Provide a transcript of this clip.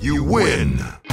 You win!